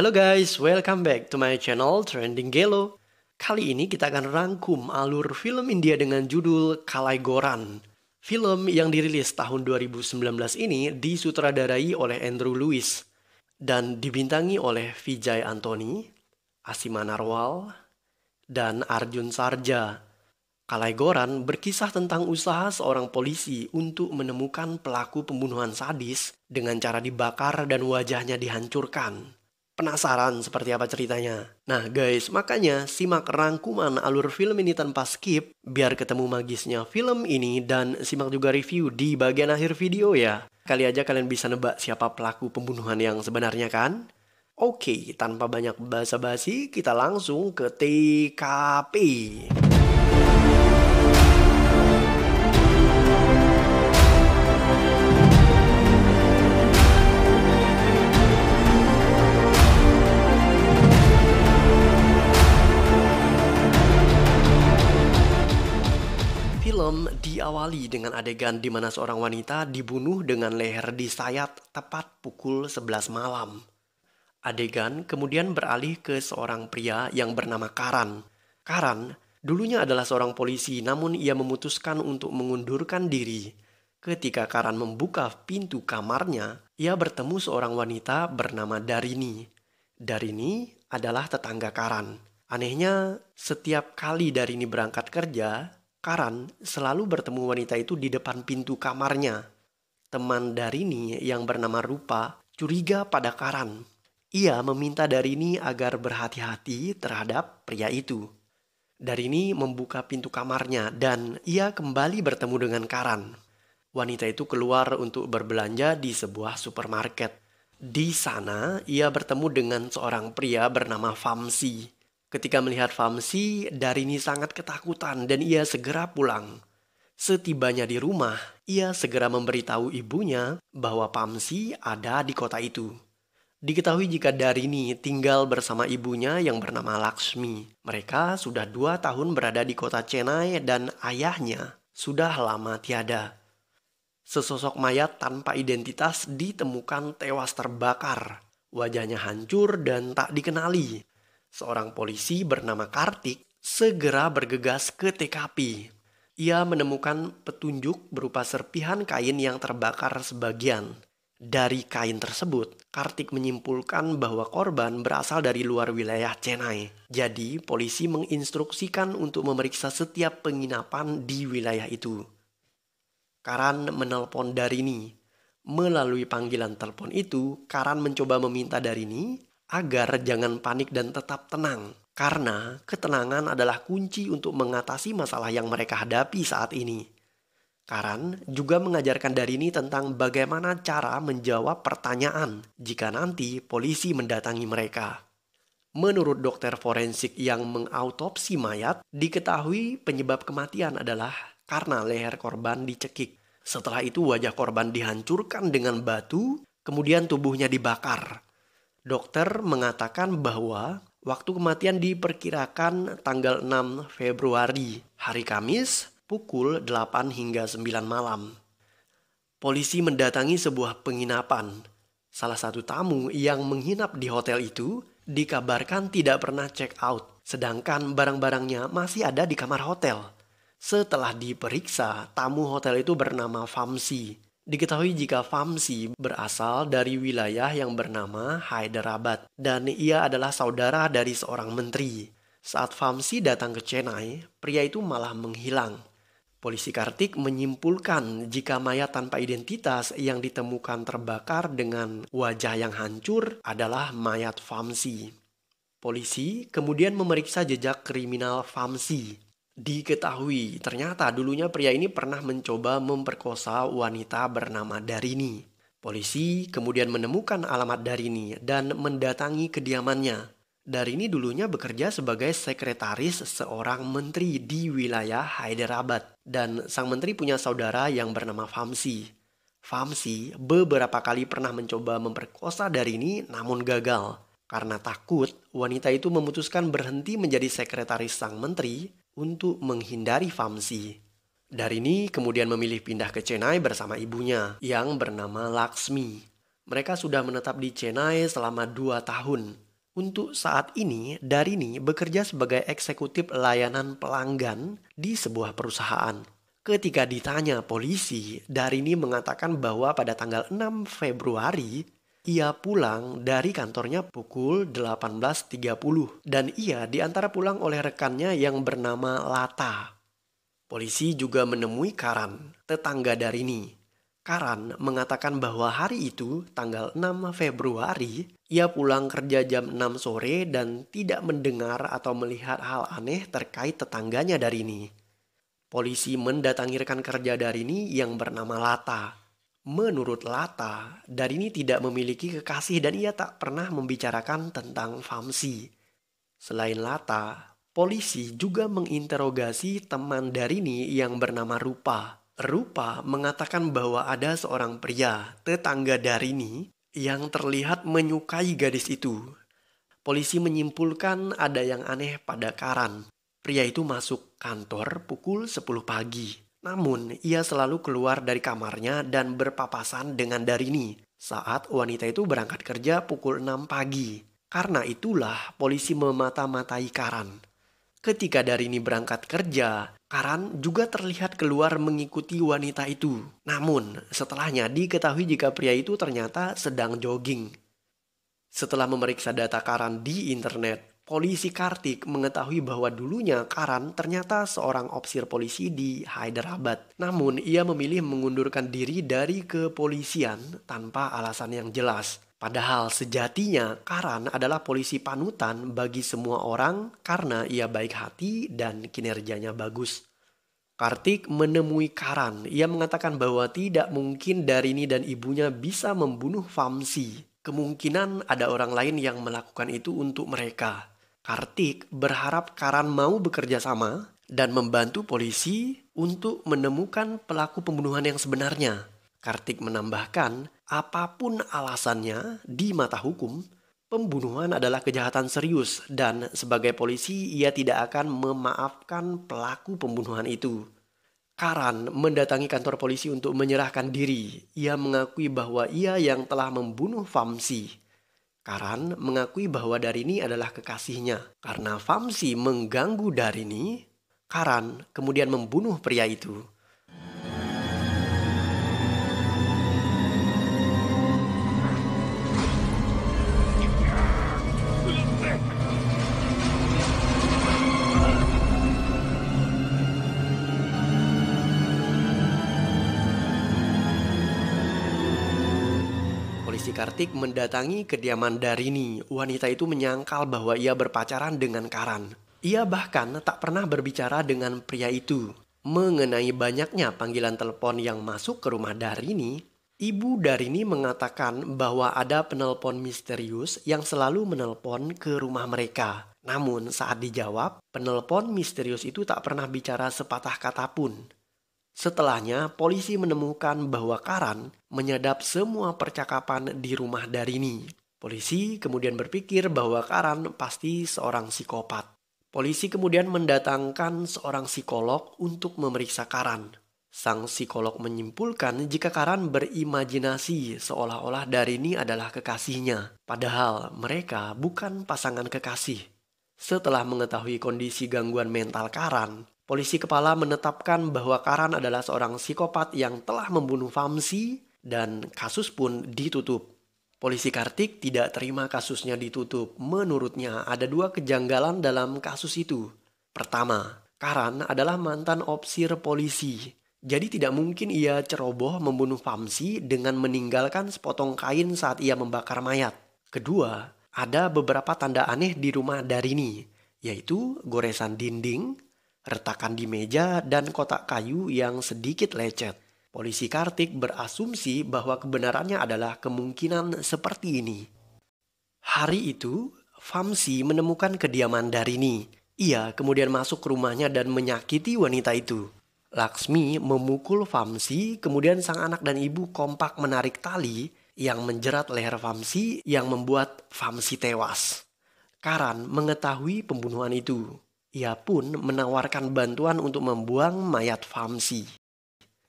Hello guys, welcome back to my channel Trending Gelo. Kali ini kita akan rangkum alur film India dengan judul Kalai Goran. Film yang dirilis tahun 2019 ini disutradarai oleh Andrew Lewis dan dibintangi oleh Vijay Anthony, Asima Narwal, dan Arjun Sarja. Kalai Goran berkisah tentang usaha seorang polisi untuk menemukan pelaku pembunuhan sadis dengan cara dibakar dan wajahnya dihancurkan. Penasaran seperti apa ceritanya? Nah guys, makanya simak rangkuman alur film ini tanpa skip biar ketemu magisnya film ini dan simak juga review di bagian akhir video ya. Kali aja kalian bisa nebak siapa pelaku pembunuhan yang sebenarnya kan? Oke, tanpa banyak basa-basi kita langsung ke TKP. Film diawali dengan adegan di mana seorang wanita dibunuh dengan leher disayat tepat pukul 11 malam. Adegan kemudian beralih ke seorang pria yang bernama Karan. Karan dulunya adalah seorang polisi namun ia memutuskan untuk mengundurkan diri. Ketika Karan membuka pintu kamarnya, ia bertemu seorang wanita bernama Darini. Darini adalah tetangga Karan. Anehnya, setiap kali Darini berangkat kerja, Karan selalu bertemu wanita itu di depan pintu kamarnya. Teman Darini yang bernama Rupa curiga pada Karan. Ia meminta Darini agar berhati-hati terhadap pria itu. Darini membuka pintu kamarnya dan ia kembali bertemu dengan Karan. Wanita itu keluar untuk berbelanja di sebuah supermarket. Di sana, ia bertemu dengan seorang pria bernama Famsi. Ketika melihat Famsi, Darini sangat ketakutan dan ia segera pulang. Setibanya di rumah, ia segera memberitahu ibunya bahwa Famsi ada di kota itu. Diketahui jika Darini tinggal bersama ibunya yang bernama Laksmi. Mereka sudah dua tahun berada di kota Chennai dan ayahnya sudah lama tiada. Sesosok mayat tanpa identitas ditemukan tewas terbakar. Wajahnya hancur dan tak dikenali seorang polisi bernama Kartik segera bergegas ke TKP. Ia menemukan petunjuk berupa serpihan kain yang terbakar sebagian. Dari kain tersebut, Kartik menyimpulkan bahwa korban berasal dari luar wilayah Chennai. Jadi, polisi menginstruksikan untuk memeriksa setiap penginapan di wilayah itu. Karan menelpon Darini. Melalui panggilan telepon itu, Karan mencoba meminta Darini agar jangan panik dan tetap tenang. Karena ketenangan adalah kunci untuk mengatasi masalah yang mereka hadapi saat ini. Karan juga mengajarkan Darini tentang bagaimana cara menjawab pertanyaan jika nanti polisi mendatangi mereka. Menurut dokter forensik yang mengautopsi mayat, diketahui penyebab kematian adalah karena leher korban dicekik. Setelah itu wajah korban dihancurkan dengan batu, kemudian tubuhnya dibakar. Dokter mengatakan bahwa waktu kematian diperkirakan tanggal 6 Februari, hari Kamis, pukul 8 hingga 9 malam. Polisi mendatangi sebuah penginapan. Salah satu tamu yang menginap di hotel itu dikabarkan tidak pernah check out, sedangkan barang-barangnya masih ada di kamar hotel. Setelah diperiksa, tamu hotel itu bernama Famsi Diketahui jika Famsi berasal dari wilayah yang bernama Hyderabad dan ia adalah saudara dari seorang menteri. Saat Famsi datang ke Chennai, pria itu malah menghilang. Polisi Kartik menyimpulkan jika mayat tanpa identitas yang ditemukan terbakar dengan wajah yang hancur adalah mayat Famsi. Polisi kemudian memeriksa jejak kriminal Famsi Diketahui ternyata dulunya pria ini pernah mencoba memperkosa wanita bernama Darini. Polisi kemudian menemukan alamat Darini dan mendatangi kediamannya. Darini dulunya bekerja sebagai sekretaris seorang menteri di wilayah Hyderabad dan sang menteri punya saudara yang bernama Famsi. Famsi beberapa kali pernah mencoba memperkosa Darini namun gagal. Karena takut, wanita itu memutuskan berhenti menjadi sekretaris sang menteri untuk menghindari Famsi. Darini kemudian memilih pindah ke Chennai bersama ibunya yang bernama Laksmi. Mereka sudah menetap di Chennai selama dua tahun. Untuk saat ini, Darini bekerja sebagai eksekutif layanan pelanggan di sebuah perusahaan. Ketika ditanya polisi, Darini mengatakan bahwa pada tanggal 6 Februari, ia pulang dari kantornya pukul 18.30 dan ia di antara pulang oleh rekannya yang bernama Lata. Polisi juga menemui Karan, tetangga Darini. Karan mengatakan bahwa hari itu, tanggal 6 Februari, ia pulang kerja jam 6 sore dan tidak mendengar atau melihat hal aneh terkait tetangganya dari ini. Polisi mendatangi rekan kerja dari ini yang bernama Lata. Menurut Lata, dari ini tidak memiliki kekasih dan ia tak pernah membicarakan tentang Famsi. Selain Lata, polisi juga menginterogasi teman Darini yang bernama Rupa. Rupa mengatakan bahwa ada seorang pria, tetangga Darini, yang terlihat menyukai gadis itu. Polisi menyimpulkan ada yang aneh pada Karan. Pria itu masuk kantor pukul 10 pagi. Namun, ia selalu keluar dari kamarnya dan berpapasan dengan Darini saat wanita itu berangkat kerja pukul 6 pagi. Karena itulah polisi memata-matai Karan. Ketika Darini berangkat kerja, Karan juga terlihat keluar mengikuti wanita itu. Namun, setelahnya diketahui jika pria itu ternyata sedang jogging. Setelah memeriksa data Karan di internet, polisi Kartik mengetahui bahwa dulunya Karan ternyata seorang opsir polisi di Hyderabad. Namun, ia memilih mengundurkan diri dari kepolisian tanpa alasan yang jelas. Padahal sejatinya Karan adalah polisi panutan bagi semua orang karena ia baik hati dan kinerjanya bagus. Kartik menemui Karan. Ia mengatakan bahwa tidak mungkin Darini dan ibunya bisa membunuh Famsi. Kemungkinan ada orang lain yang melakukan itu untuk mereka. Kartik berharap Karan mau bekerja sama dan membantu polisi untuk menemukan pelaku pembunuhan yang sebenarnya. Kartik menambahkan, apa pun alasannya di mata hukum, pembunuhan adalah kejahatan serius dan sebagai polisi ia tidak akan memaafkan pelaku pembunuhan itu. Karan mendatangi kantor polisi untuk menyerahkan diri. Ia mengakui bahwa ia yang telah membunuh Famsi. Karan mengakui bahwa Darini adalah kekasihnya. Karena Famsi mengganggu Darini, Karan kemudian membunuh pria itu. Polisi Kartik mendatangi kediaman Darini. Wanita itu menyangkal bahwa ia berpacaran dengan Karan. Ia bahkan tak pernah berbicara dengan pria itu. Mengenai banyaknya panggilan telepon yang masuk ke rumah Darini, ibu Darini mengatakan bahwa ada penelpon misterius yang selalu menelpon ke rumah mereka. Namun saat dijawab, penelpon misterius itu tak pernah bicara sepatah kata pun. Setelahnya, polisi menemukan bahwa Karan menyadap semua percakapan di rumah Darini. Polisi kemudian berpikir bahwa Karan pasti seorang psikopat. Polisi kemudian mendatangkan seorang psikolog untuk memeriksa Karan. Sang psikolog menyimpulkan jika Karan berimajinasi seolah-olah Darini adalah kekasihnya, padahal mereka bukan pasangan kekasih. Setelah mengetahui kondisi gangguan mental Karan, Polisi kepala menetapkan bahwa Karan adalah seorang psikopat yang telah membunuh Famsi dan kasus pun ditutup. Polisi Kartik tidak terima kasusnya ditutup. Menurutnya ada dua kejanggalan dalam kasus itu. Pertama, Karan adalah mantan opsir polisi. Jadi tidak mungkin ia ceroboh membunuh Famsi dengan meninggalkan sepotong kain saat ia membakar mayat. Kedua, ada beberapa tanda aneh di rumah Darini, yaitu goresan dinding, retakan di meja, dan kotak kayu yang sedikit lecet. Polisi Kartik berasumsi bahwa kebenarannya adalah kemungkinan seperti ini. Hari itu, Famsi menemukan kediaman Darini. Ia kemudian masuk ke rumahnya dan menyakiti wanita itu. Laksmi memukul Famsi, kemudian sang anak dan ibu kompak menarik tali yang menjerat leher Famsi yang membuat Famsi tewas. Karan mengetahui pembunuhan itu. Ia pun menawarkan bantuan untuk membuang mayat Famsi.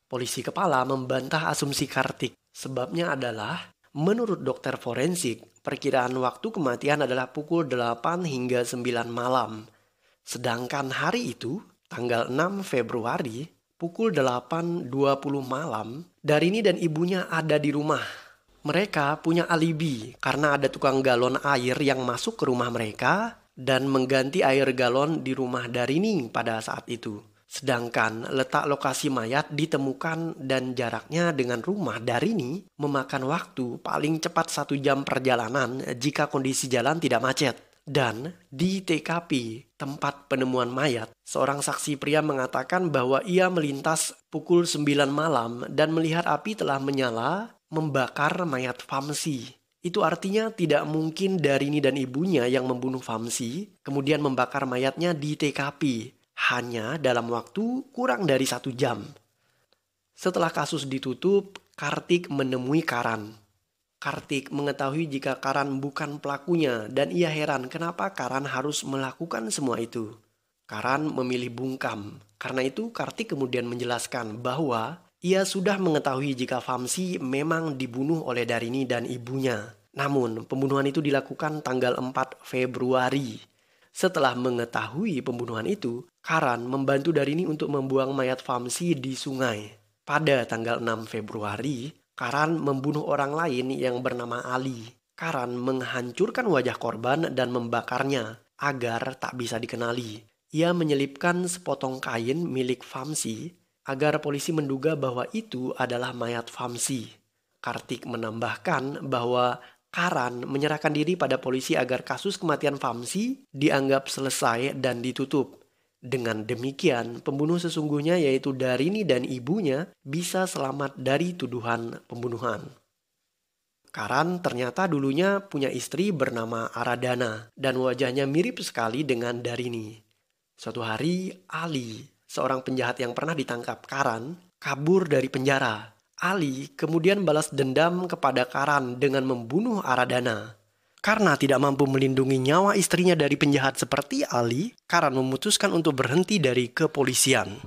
Polisi kepala membantah asumsi Kartik. Sebabnya adalah Menurut dokter forensik, perkiraan waktu kematian adalah pukul 8 hingga 9 malam. Sedangkan hari itu, tanggal 6 Februari, pukul 8.20 malam, Darini dan ibunya ada di rumah. Mereka punya alibi karena ada tukang galon air yang masuk ke rumah mereka dan mengganti air galon di rumah Darini pada saat itu. Sedangkan letak lokasi mayat ditemukan dan jaraknya dengan rumah Darini memakan waktu paling cepat satu jam perjalanan jika kondisi jalan tidak macet. Dan di TKP, tempat penemuan mayat, seorang saksi pria mengatakan bahwa ia melintas pukul 9 malam dan melihat api telah menyala membakar mayat Famsi. Itu artinya tidak mungkin Darini dan ibunya yang membunuh Famsi, kemudian membakar mayatnya di TKP hanya dalam waktu kurang dari satu jam. Setelah kasus ditutup, Kartik menemui Karan. Kartik mengetahui jika Karan bukan pelakunya dan ia heran kenapa Karan harus melakukan semua itu. Karan memilih bungkam. Karena itu Kartik kemudian menjelaskan bahwa ia sudah mengetahui jika Famsi memang dibunuh oleh Darini dan ibunya. Namun pembunuhan itu dilakukan tanggal 4 Februari setelah mengetahui pembunuhan itu, Karan membantu Darini untuk membuang mayat Famsi di sungai. Pada tanggal 6 Februari, Karan membunuh orang lain yang bernama Ali. Karan menghancurkan wajah korban dan membakarnya agar tak bisa dikenali. Ia menyelipkan sepotong kain milik Famsi agar polisi menduga bahwa itu adalah mayat Famsi. Kartik menambahkan bahwa Karan menyerahkan diri pada polisi agar kasus kematian Famsi dianggap selesai dan ditutup. Dengan demikian, pembunuh sesungguhnya yaitu Darini dan ibunya bisa selamat dari tuduhan pembunuhan. Karan ternyata dulunya punya istri bernama Aradana dan wajahnya mirip sekali dengan Darini. Suatu hari, Ali, seorang penjahat yang pernah ditangkap Karan, kabur dari penjara Ali kemudian balas dendam kepada Karan dengan membunuh Aradana. Karena tidak mampu melindungi nyawa istrinya dari penjahat seperti Ali, Karan memutuskan untuk berhenti dari kepolisian.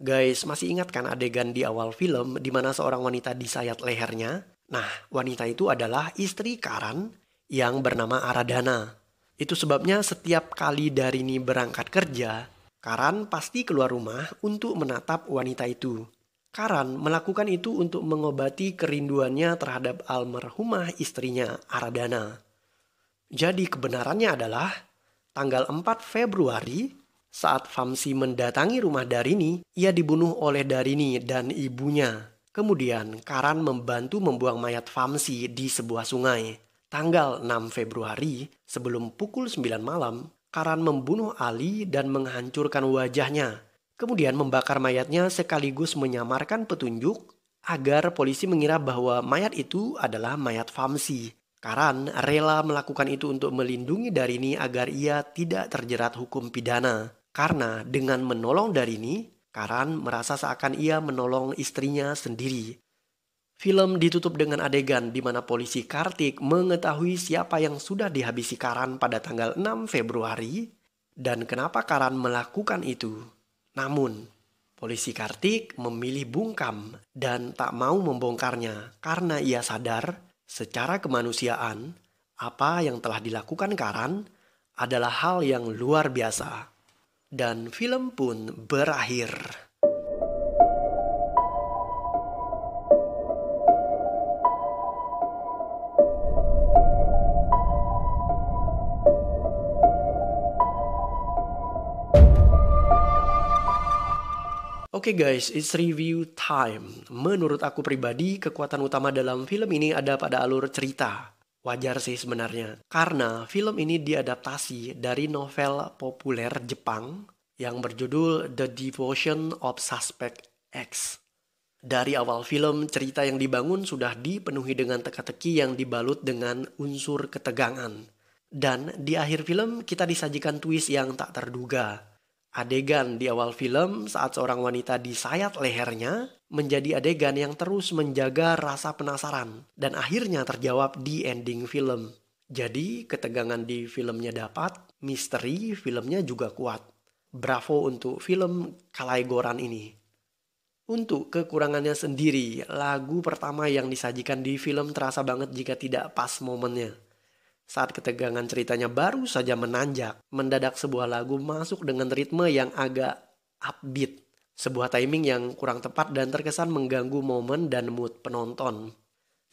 Guys, masih ingat kan adegan di awal film di mana seorang wanita disayat lehernya? Nah, wanita itu adalah istri Karan yang bernama Aradana. Itu sebabnya setiap kali Darini berangkat kerja, Karan pasti keluar rumah untuk menatap wanita itu. Karan melakukan itu untuk mengobati kerinduannya terhadap almarhumah istrinya Aradana. Jadi kebenarannya adalah tanggal 4 Februari saat Famsi mendatangi rumah Darini, ia dibunuh oleh Darini dan ibunya. Kemudian Karan membantu membuang mayat Famsi di sebuah sungai. Tanggal 6 Februari, sebelum pukul 9 malam, Karan membunuh Ali dan menghancurkan wajahnya Kemudian membakar mayatnya sekaligus menyamarkan petunjuk agar polisi mengira bahwa mayat itu adalah mayat Famsi. Karan rela melakukan itu untuk melindungi Darini agar ia tidak terjerat hukum pidana. Karena dengan menolong Darini, Karan merasa seakan ia menolong istrinya sendiri. Film ditutup dengan adegan di mana polisi Kartik mengetahui siapa yang sudah dihabisi Karan pada tanggal 6 Februari dan kenapa Karan melakukan itu. Namun, polisi Kartik memilih bungkam dan tak mau membongkarnya karena ia sadar secara kemanusiaan apa yang telah dilakukan Karan adalah hal yang luar biasa. Dan film pun berakhir. Oke okay guys, it's review time. Menurut aku pribadi, kekuatan utama dalam film ini ada pada alur cerita. Wajar sih sebenarnya. Karena film ini diadaptasi dari novel populer Jepang yang berjudul The Devotion of Suspect X. Dari awal film, cerita yang dibangun sudah dipenuhi dengan teka-teki yang dibalut dengan unsur ketegangan. Dan di akhir film kita disajikan twist yang tak terduga Adegan di awal film saat seorang wanita disayat lehernya menjadi adegan yang terus menjaga rasa penasaran dan akhirnya terjawab di ending film. Jadi ketegangan di filmnya dapat, misteri filmnya juga kuat. Bravo untuk film Kalaigoran ini. Untuk kekurangannya sendiri, lagu pertama yang disajikan di film terasa banget jika tidak pas momennya. Saat ketegangan ceritanya baru saja menanjak, mendadak sebuah lagu masuk dengan ritme yang agak upbeat. Sebuah timing yang kurang tepat dan terkesan mengganggu momen dan mood penonton.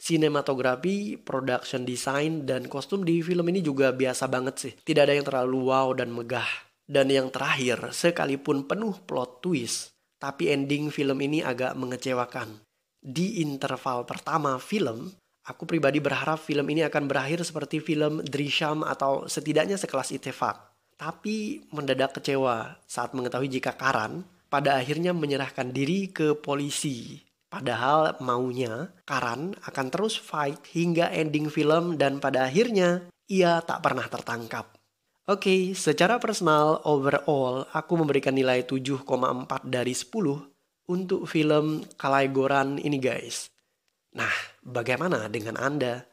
Sinematografi, production design, dan kostum di film ini juga biasa banget sih. Tidak ada yang terlalu wow dan megah. Dan yang terakhir, sekalipun penuh plot twist, tapi ending film ini agak mengecewakan. Di interval pertama film, aku pribadi berharap film ini akan berakhir seperti film Drisham atau setidaknya sekelas Itefak. Tapi mendadak kecewa saat mengetahui jika Karan pada akhirnya menyerahkan diri ke polisi. Padahal maunya Karan akan terus fight hingga ending film dan pada akhirnya ia tak pernah tertangkap. Oke, okay, secara personal overall aku memberikan nilai 7,4 dari 10 untuk film Kalaigoran ini guys. Nah, bagaimana dengan Anda?